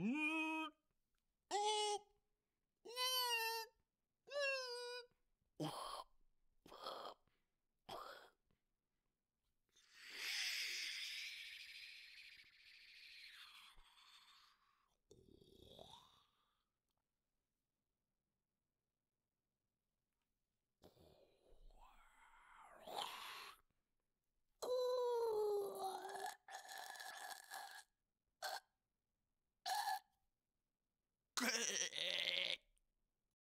Grrrr. Grr.